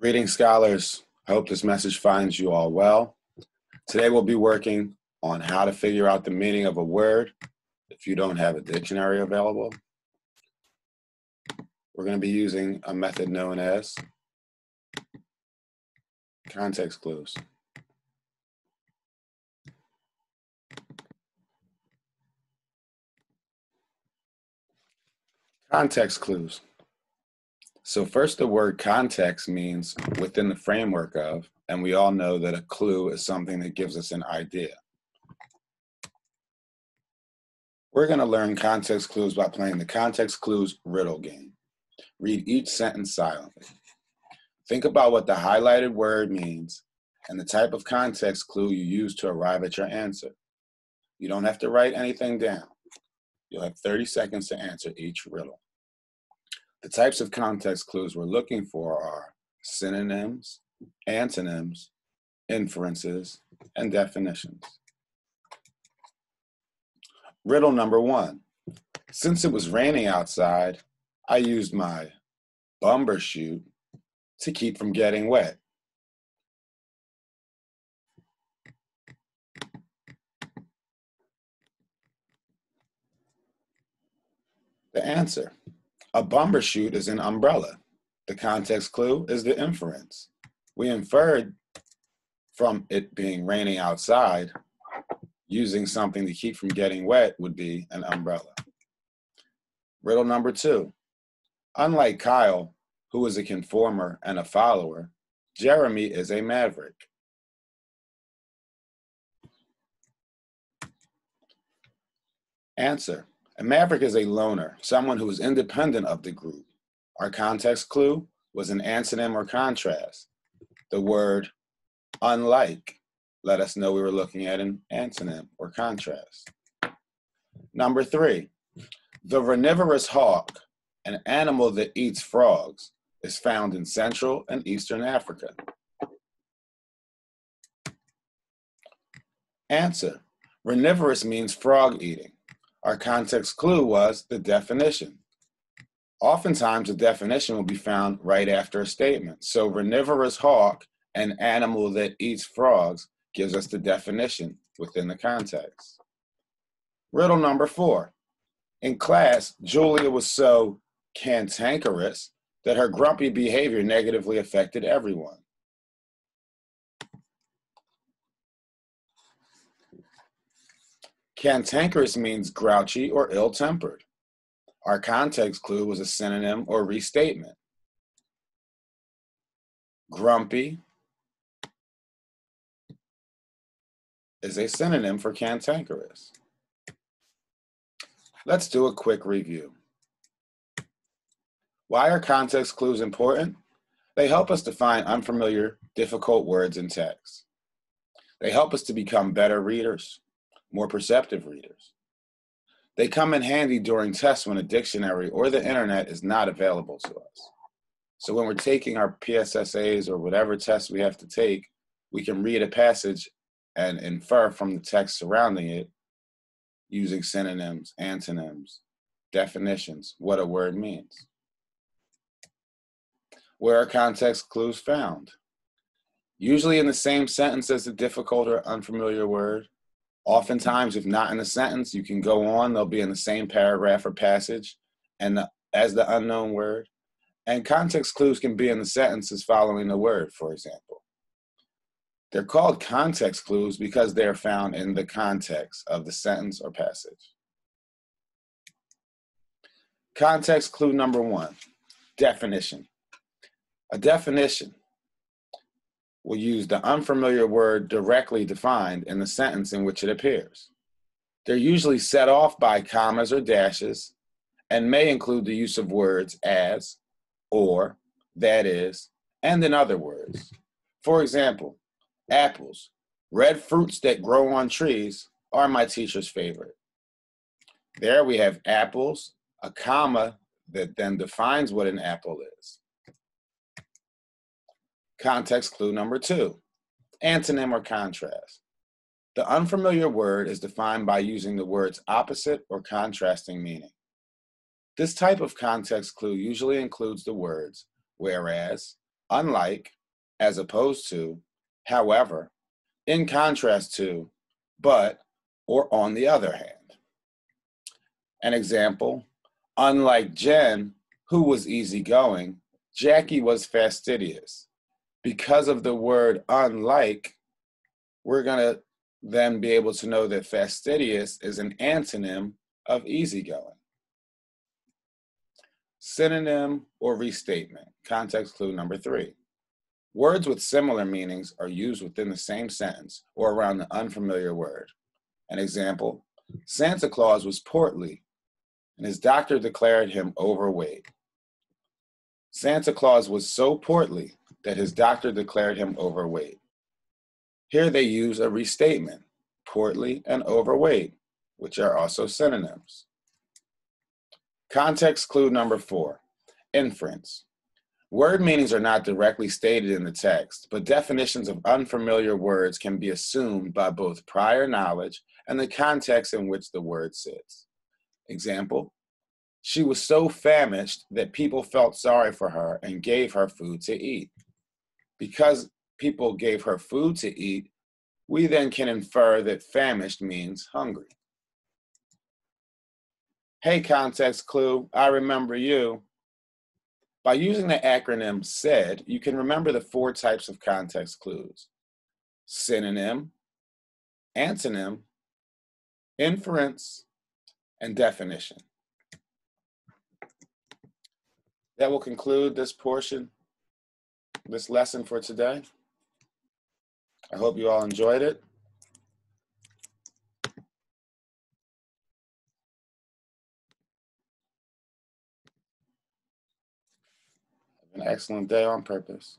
Greetings, scholars. I hope this message finds you all well. Today we'll be working on how to figure out the meaning of a word if you don't have a dictionary available. We're going to be using a method known as context clues. Context clues. So first the word context means within the framework of, and we all know that a clue is something that gives us an idea. We're going to learn context clues by playing the context clues riddle game. Read each sentence silently. Think about what the highlighted word means and the type of context clue you use to arrive at your answer. You don't have to write anything down. You'll have 30 seconds to answer each riddle. The types of context clues we're looking for are synonyms, antonyms, inferences, and definitions. Riddle number one. Since it was raining outside, I used my Bumbershoot to keep from getting wet. The answer. A Bumbershoot is an umbrella. The context clue is the inference. We inferred from it being raining outside, using something to keep from getting wet would be an umbrella. Riddle number two. Unlike Kyle, who is a conformer and a follower, Jeremy is a maverick. Answer. A maverick is a loner, someone who is independent of the group. Our context clue was an antonym or contrast. The word unlike let us know we were looking at an antonym or contrast. Number three, the ranivorous hawk, an animal that eats frogs, is found in Central and Eastern Africa. Answer, ranivorous means frog eating. Our context clue was the definition. Oftentimes, the definition will be found right after a statement. So, ranivorous hawk, an animal that eats frogs, gives us the definition within the context. Riddle number four. In class, Julia was so cantankerous that her grumpy behavior negatively affected everyone. Cantankerous means grouchy or ill tempered. Our context clue was a synonym or restatement. Grumpy is a synonym for cantankerous. Let's do a quick review. Why are context clues important? They help us to find unfamiliar, difficult words in text. They help us to become better readers more perceptive readers. They come in handy during tests when a dictionary or the internet is not available to us. So when we're taking our PSSAs or whatever tests we have to take, we can read a passage and infer from the text surrounding it using synonyms, antonyms, definitions, what a word means. Where are context clues found? Usually in the same sentence as the difficult or unfamiliar word, Oftentimes, if not in a sentence, you can go on, they'll be in the same paragraph or passage and the, as the unknown word. And context clues can be in the sentences following the word, for example. They're called context clues because they are found in the context of the sentence or passage. Context clue number one definition. A definition will use the unfamiliar word directly defined in the sentence in which it appears. They're usually set off by commas or dashes and may include the use of words as, or, that is, and in other words. For example, apples, red fruits that grow on trees, are my teacher's favorite. There we have apples, a comma that then defines what an apple is. Context clue number two antonym or contrast. The unfamiliar word is defined by using the words opposite or contrasting meaning. This type of context clue usually includes the words whereas, unlike, as opposed to, however, in contrast to, but, or on the other hand. An example, unlike Jen, who was easygoing, Jackie was fastidious. Because of the word unlike, we're going to then be able to know that fastidious is an antonym of easygoing. Synonym or restatement, context clue number three. Words with similar meanings are used within the same sentence or around the unfamiliar word. An example, Santa Claus was portly and his doctor declared him overweight. Santa Claus was so portly that his doctor declared him overweight. Here they use a restatement, portly and overweight, which are also synonyms. Context clue number four, inference. Word meanings are not directly stated in the text, but definitions of unfamiliar words can be assumed by both prior knowledge and the context in which the word sits. Example, she was so famished that people felt sorry for her and gave her food to eat. Because people gave her food to eat, we then can infer that famished means hungry. Hey, context clue, I remember you. By using the acronym SAID, you can remember the four types of context clues synonym, antonym, inference, and definition. That will conclude this portion, this lesson for today. I hope you all enjoyed it. Have an excellent day on purpose.